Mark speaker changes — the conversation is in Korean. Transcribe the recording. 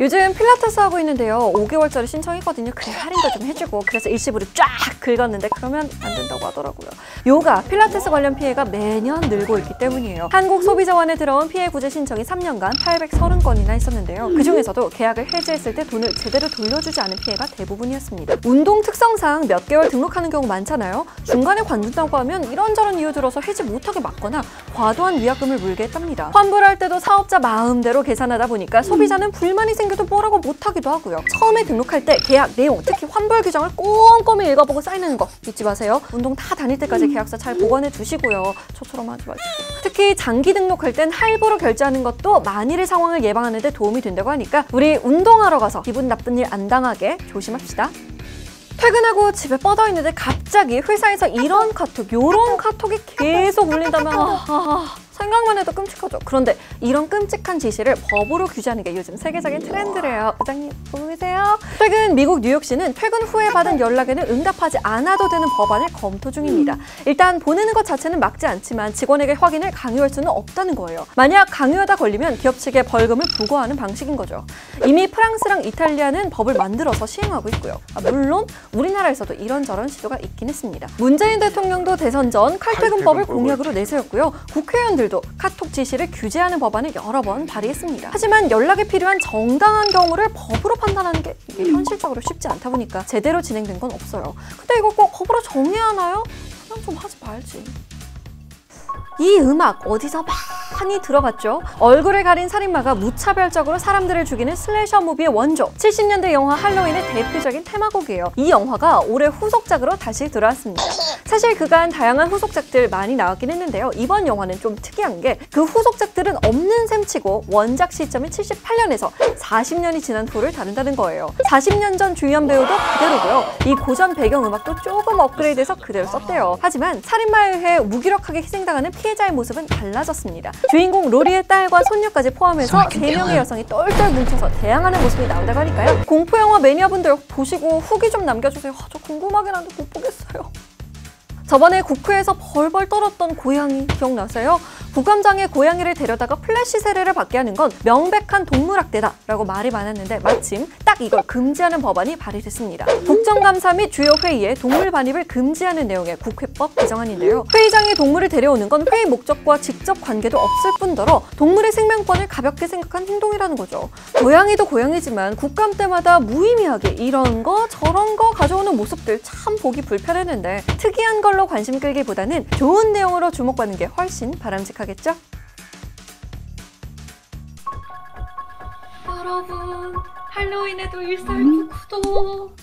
Speaker 1: 요즘 필라테스 하고 있는데요. 5개월짜리 신청했거든요. 그래 할인도 좀 해주고 그래서 일시불로 쫙 긁었는데 그러면 안 된다고 하더라고요. 요가, 필라테스 관련 피해가 매년 늘고 있기 때문이에요. 한국소비자원에 들어온 피해 구제 신청이 3년간 830건이나 있었는데요. 그중에서도 계약을 해지했을 때 돈을 제대로 돌려주지 않은 피해가 대부분이었습니다. 운동 특성상 몇 개월 등록하는 경우 많잖아요. 중간에 관둔다고 하면 이런저런 이유 들어서 해지 못하게 막거나 과도한 위약금을 물게 했답니다. 환불할 때도 사업자 마음대로 계산하다 보니까 소비자는 불만이 생 겨도 뭐라고 못하기도 하고요. 처음에 등록할 때 계약 내용, 특히 환불 규정을 꼼꼼히 읽어보고 사인하는 거 잊지 마세요. 운동 다 다닐 때까지 계약서 잘 보관해 두시고요. 저처럼 하지 마시고. 특히 장기 등록할 땐 할부로 결제하는 것도 만일의 상황을 예방하는 데 도움이 된다고 하니까 우리 운동하러 가서 기분 나쁜 일 안 당하게 조심합시다. 퇴근하고 집에 뻗어 있는데 갑자기 회사에서 이런 카톡, 요런 카톡이 계속 울린다면 아, 아, 생각만 해도 끔찍하죠. 그런데 이런 끔찍한 지시를 법으로 규제하는 게 요즘 세계적인 트렌드래요. 부장님 보고 계세요? 최근 미국 뉴욕시는 퇴근 후에 받은 연락에는 응답하지 않아도 되는 법안을 검토 중입니다. 일단 보내는 것 자체는 막지 않지만 직원에게 확인을 강요할 수는 없다는 거예요. 만약 강요하다 걸리면 기업 측에 벌금을 부과하는 방식인 거죠. 이미 프랑스랑 이탈리아는 법을 만들어서 시행하고 있고요. 아, 물론 우리나라에서도 이런저런 시도가 있긴 했습니다. 문재인 대통령도 대선 전 칼퇴근법을 공약으로 내세웠고요. 국회의원들 도 카톡 지시를 규제하는 법안을 여러 번 발의했습니다. 하지만 연락이 필요한 정당한 경우를 법으로 판단하는 게 이게 현실적으로 쉽지 않다 보니까 제대로 진행된 건 없어요. 근데 이걸 꼭 법으로 정해야 하나요? 그냥 좀 하지 말지. 이 음악 어디서 많이 들어봤죠? 얼굴을 가린 살인마가 무차별적으로 사람들을 죽이는 슬래셔 무비의 원조 70년대 영화 할로윈의 대표적인 테마곡이에요 이 영화가 올해 후속작으로 다시 돌아왔습니다 사실 그간 다양한 후속작들 많이 나왔긴 했는데요 이번 영화는 좀 특이한 게 그 후속작들은 없는 셈치고 원작 시점이 78년에서 40년이 지난 후를 다룬다는 거예요 40년 전 주연 배우도 그대로고요 이 고전 배경음악도 조금 업그레이드해서 그대로 썼대요 하지만 살인마에 의해 무기력하게 희생당하는 피해자의 모습은 달라졌습니다. 주인공 로리의 딸과 손녀까지 포함해서 세명의 여성이 똘똘 뭉쳐서 대항하는 모습이 나온다고 하니까요. 공포영화 매니아분들 보시고 후기 좀 남겨주세요. 아, 저 궁금하긴 한데 못 보겠어요. 저번에 국회에서 벌벌 떨었던 고양이 기억나세요? 국감장에 고양이를 데려다가 플래시 세례를 받게 하는 건 명백한 동물학대다 라고 말이 많았는데 마침 딱 이걸 금지하는 법안이 발의됐습니다. 국정감사 및 주요 회의에 동물 반입을 금지하는 내용의 국회법 개정안인데요. 회의장에 동물을 데려오는 건 회의 목적과 직접 관계도 없을 뿐더러 동물의 생명권을 가볍게 생각한 행동이라는 거죠. 고양이도 고양이지만 국감 때마다 무의미하게 이런 거 저런 거 가져오는 모습들 참 보기 불편했는데 특이한 걸로 관심 끌기보다는 좋은 내용으로 주목받는 게 훨씬 바람직하 겠죠? 여러분 할로윈에도 일살구구도